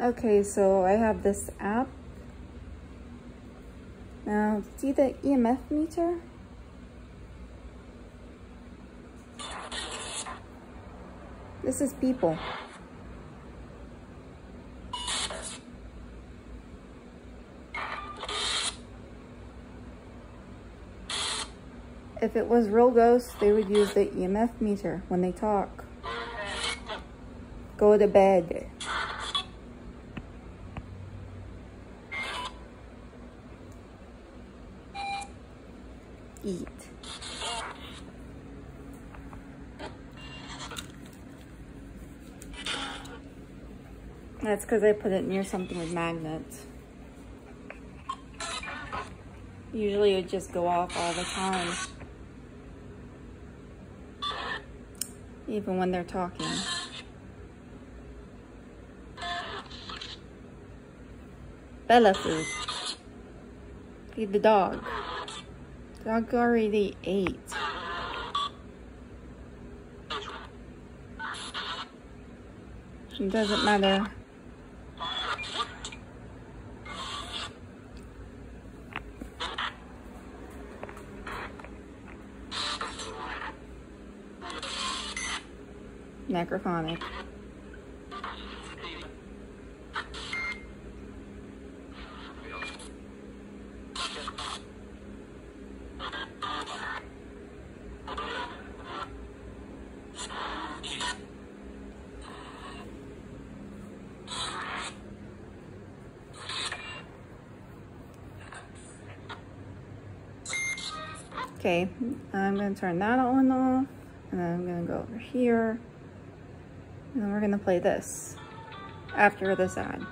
Okay, so I have this app. Now, see the EMF meter? This is people. If it was real ghosts, they would use the EMF meter when they talk. Go to bed. Eat. That's because I put it near something with magnets. Usually it would just go off all the time. Even when they're talking. Bella food. Feed the dog. Dog already ate. It doesn't matter. Necrophonic. Okay, I'm gonna turn that on off, and then I'm gonna go over here, and then we're gonna play this after this ad.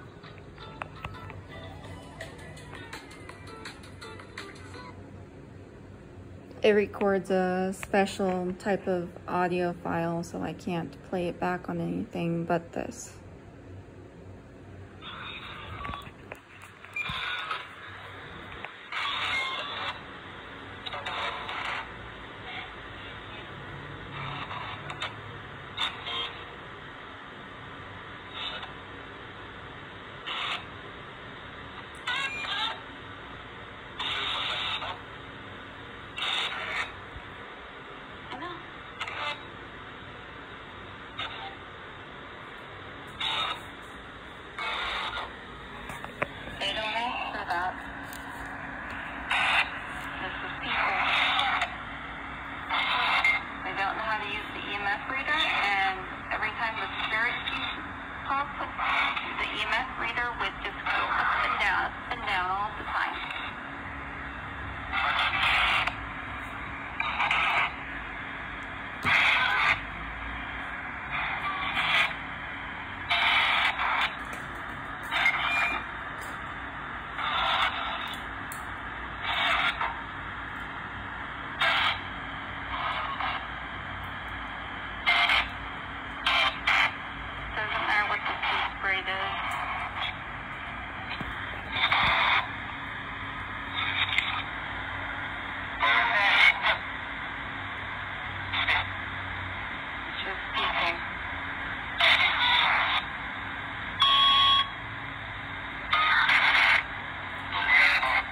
It records a special type of audio file, so I can't play it back on anything but this. EMF reader with just up and down, up and down all the time. later.